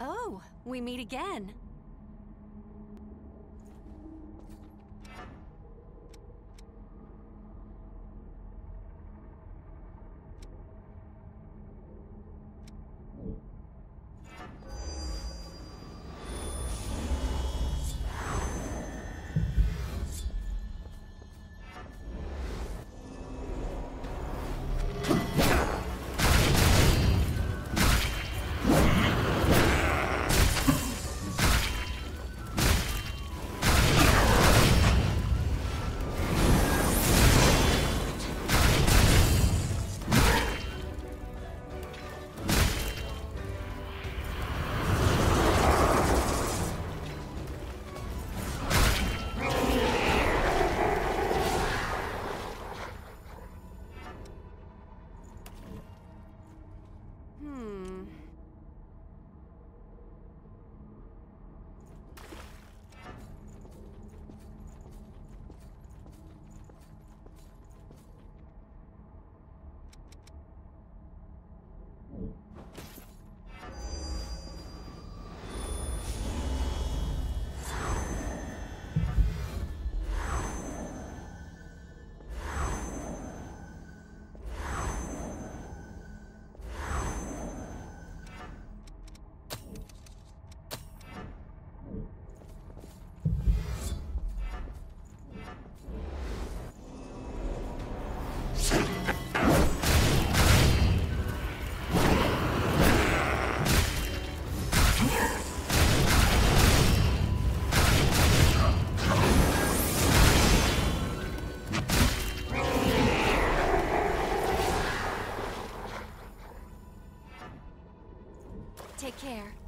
Oh, we meet again. Take care.